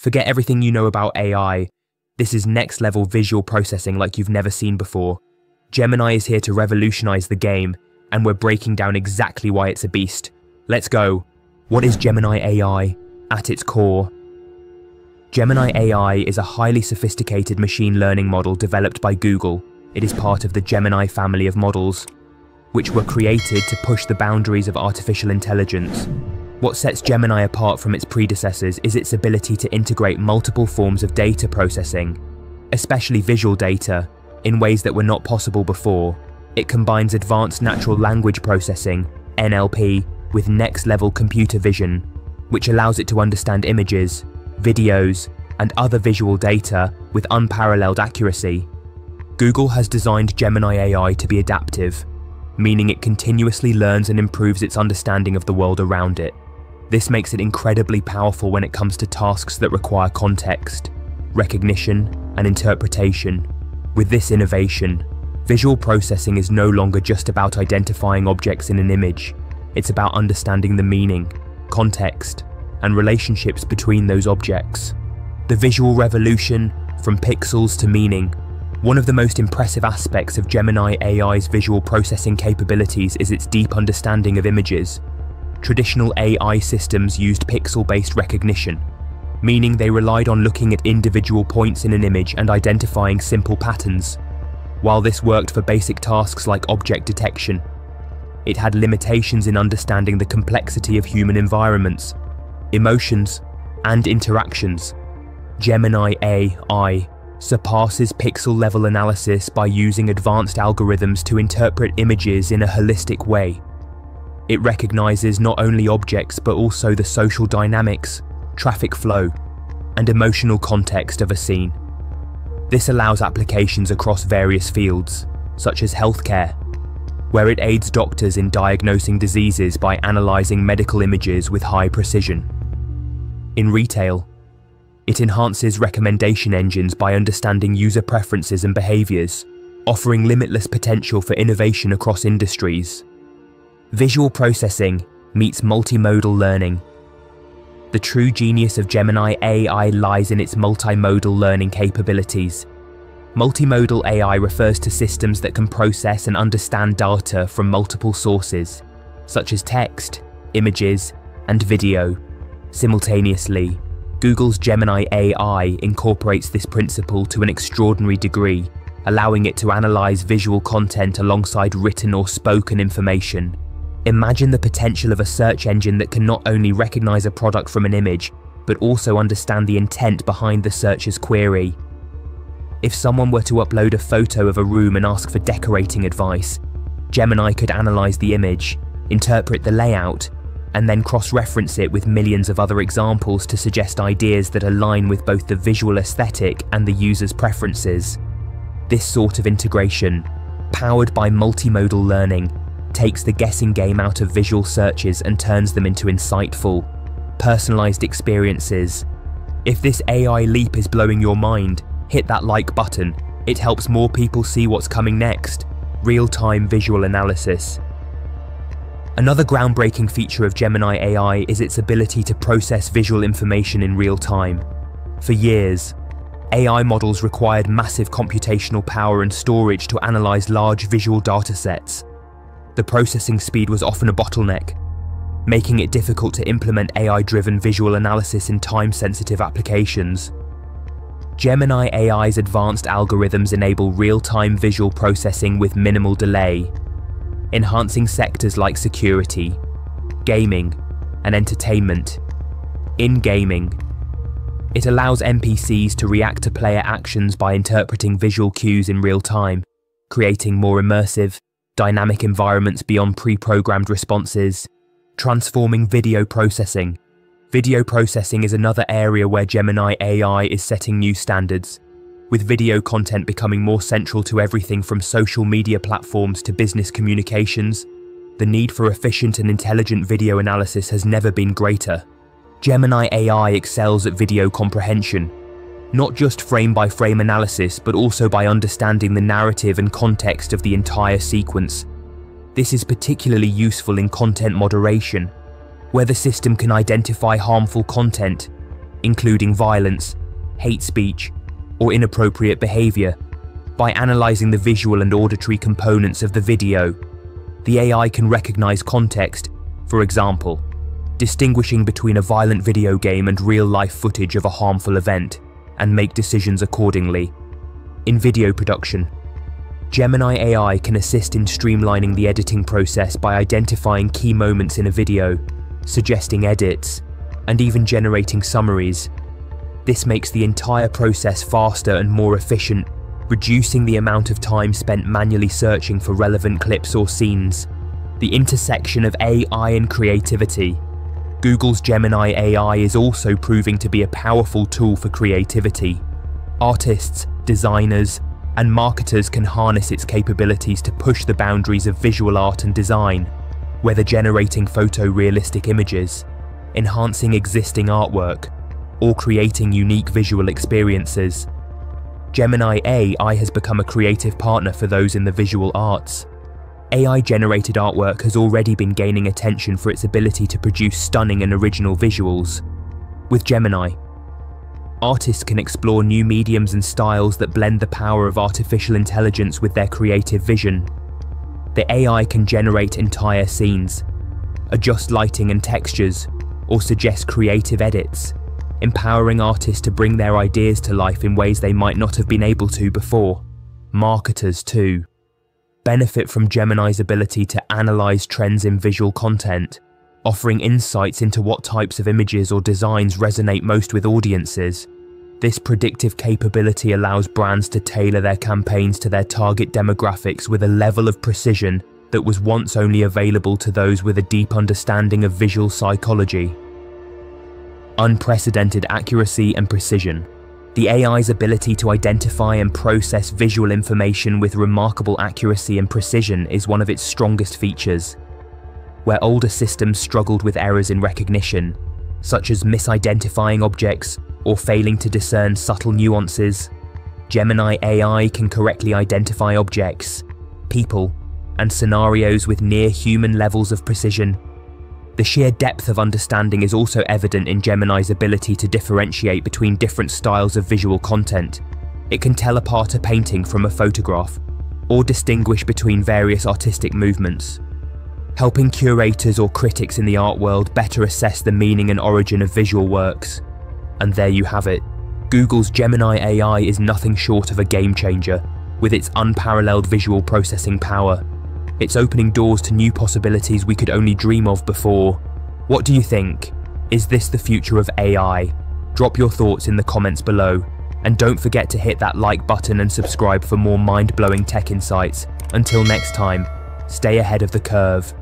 Forget everything you know about AI. This is next level visual processing like you've never seen before. Gemini is here to revolutionize the game, and we're breaking down exactly why it's a beast. Let's go. What is Gemini AI? At its core, Gemini AI is a highly sophisticated machine learning model developed by Google. It is part of the Gemini family of models, which were created to push the boundaries of artificial intelligence. What sets Gemini apart from its predecessors is its ability to integrate multiple forms of data processing, especially visual data, in ways that were not possible before. It combines advanced natural language processing, NLP, with next-level computer vision, which allows it to understand images, videos, and other visual data with unparalleled accuracy. Google has designed Gemini AI to be adaptive, meaning it continuously learns and improves its understanding of the world around it. This makes it incredibly powerful when it comes to tasks that require context, recognition, and interpretation. With this innovation, visual processing is no longer just about identifying objects in an image, it's about understanding the meaning, context, and relationships between those objects. The visual revolution, from pixels to meaning, one of the most impressive aspects of Gemini AI's visual processing capabilities is its deep understanding of images. Traditional AI systems used pixel-based recognition, meaning they relied on looking at individual points in an image and identifying simple patterns. While this worked for basic tasks like object detection, it had limitations in understanding the complexity of human environments, emotions, and interactions. Gemini AI surpasses pixel level analysis by using advanced algorithms to interpret images in a holistic way. It recognizes not only objects but also the social dynamics, traffic flow, and emotional context of a scene. This allows applications across various fields, such as healthcare, where it aids doctors in diagnosing diseases by analysing medical images with high precision. In retail, it enhances recommendation engines by understanding user preferences and behaviours, offering limitless potential for innovation across industries. Visual processing meets multimodal learning. The true genius of Gemini AI lies in its multimodal learning capabilities. Multimodal AI refers to systems that can process and understand data from multiple sources, such as text, images, and video, Simultaneously, Google's Gemini AI incorporates this principle to an extraordinary degree, allowing it to analyze visual content alongside written or spoken information. Imagine the potential of a search engine that can not only recognize a product from an image, but also understand the intent behind the searcher's query. If someone were to upload a photo of a room and ask for decorating advice, Gemini could analyze the image, interpret the layout, and then cross-reference it with millions of other examples to suggest ideas that align with both the visual aesthetic and the user's preferences. This sort of integration, powered by multimodal learning, takes the guessing game out of visual searches and turns them into insightful, personalized experiences. If this AI leap is blowing your mind, hit that like button. It helps more people see what's coming next. Real-time visual analysis. Another groundbreaking feature of Gemini AI is its ability to process visual information in real time. For years, AI models required massive computational power and storage to analyze large visual datasets. The processing speed was often a bottleneck, making it difficult to implement AI-driven visual analysis in time-sensitive applications. Gemini AI's advanced algorithms enable real-time visual processing with minimal delay, enhancing sectors like security, gaming, and entertainment. In gaming, it allows NPCs to react to player actions by interpreting visual cues in real time, creating more immersive, dynamic environments beyond pre-programmed responses, transforming video processing. Video processing is another area where Gemini AI is setting new standards, with video content becoming more central to everything from social media platforms to business communications, the need for efficient and intelligent video analysis has never been greater. Gemini AI excels at video comprehension, not just frame-by-frame analysis but also by understanding the narrative and context of the entire sequence. This is particularly useful in content moderation, where the system can identify harmful content including violence, hate speech, or inappropriate behaviour. By analysing the visual and auditory components of the video, the AI can recognise context, for example, distinguishing between a violent video game and real-life footage of a harmful event, and make decisions accordingly. In video production, Gemini AI can assist in streamlining the editing process by identifying key moments in a video, suggesting edits, and even generating summaries. This makes the entire process faster and more efficient, reducing the amount of time spent manually searching for relevant clips or scenes. The intersection of AI and creativity. Google's Gemini AI is also proving to be a powerful tool for creativity. Artists, designers, and marketers can harness its capabilities to push the boundaries of visual art and design, whether generating photorealistic images, enhancing existing artwork, or creating unique visual experiences. Gemini AI has become a creative partner for those in the visual arts. AI-generated artwork has already been gaining attention for its ability to produce stunning and original visuals. With Gemini, artists can explore new mediums and styles that blend the power of artificial intelligence with their creative vision. The AI can generate entire scenes, adjust lighting and textures, or suggest creative edits, empowering artists to bring their ideas to life in ways they might not have been able to before. Marketers, too, benefit from Gemini's ability to analyse trends in visual content offering insights into what types of images or designs resonate most with audiences. This predictive capability allows brands to tailor their campaigns to their target demographics with a level of precision that was once only available to those with a deep understanding of visual psychology. Unprecedented accuracy and precision. The AI's ability to identify and process visual information with remarkable accuracy and precision is one of its strongest features where older systems struggled with errors in recognition, such as misidentifying objects or failing to discern subtle nuances. Gemini AI can correctly identify objects, people, and scenarios with near human levels of precision. The sheer depth of understanding is also evident in Gemini's ability to differentiate between different styles of visual content. It can tell apart a painting from a photograph, or distinguish between various artistic movements helping curators or critics in the art world better assess the meaning and origin of visual works. And there you have it. Google's Gemini AI is nothing short of a game changer, with its unparalleled visual processing power. It's opening doors to new possibilities we could only dream of before. What do you think? Is this the future of AI? Drop your thoughts in the comments below, and don't forget to hit that like button and subscribe for more mind-blowing tech insights. Until next time, stay ahead of the curve.